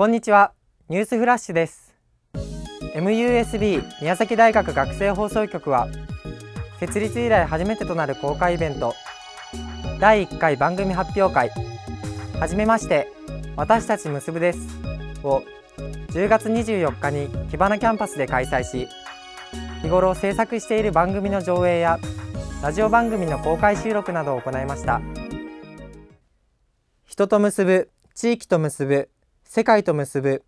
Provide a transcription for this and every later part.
こんにちは。ニュースフラッシュです。MUSB 宮崎大学学生放送局は設立以来初めてとなる公開イベント第1回番組発表会はじめまして私たち結ぶですを10月24日に木花キャンパスで開催し日頃制作している番組の上映やラジオ番組の公開収録などを行いました。人と結ぶ地域と結ぶ世界と結ぶ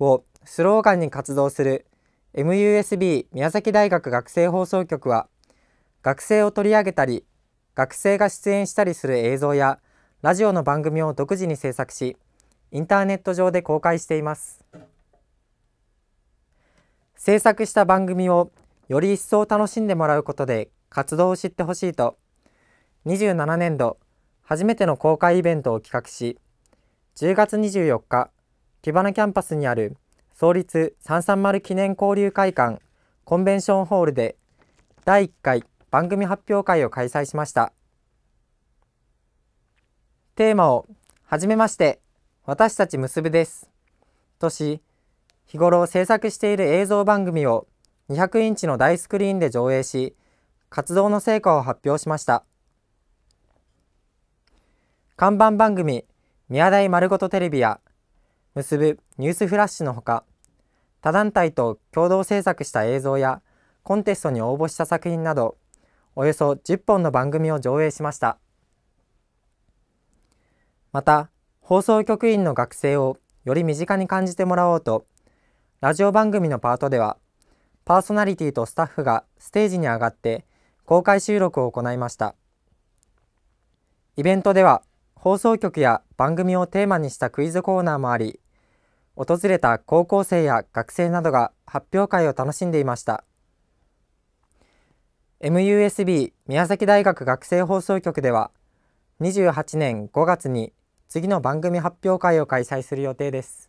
をスローガンに活動する MUSB 宮崎大学学生放送局は学生を取り上げたり学生が出演したりする映像やラジオの番組を独自に制作しインターネット上で公開しています。制作した番組をより一層楽しんでもらうことで活動を知ってほしいと27年度初めての公開イベントを企画し10月24日木花キャンパスにある創立330記念交流会館コンベンションホールで第1回番組発表会を開催しました。テーマをはじめまして私たち結ぶです。とし日頃制作している映像番組を200インチの大スクリーンで上映し活動の成果を発表しました。看板番組宮台丸ごとテレビや結ぶニュースフラッシュのほか他団体と共同制作した映像やコンテストに応募した作品などおよそ10本の番組を上映しました。また放送局員の学生をより身近に感じてもらおうとラジオ番組のパートではパーソナリティとスタッフがステージに上がって公開収録を行いました。イベントでは放送局や番組をテーマにしたクイズコーナーもあり訪れた高校生や学生などが発表会を楽しんでいました。MUSB 宮崎大学学生放送局では28年5月に次の番組発表会を開催する予定です。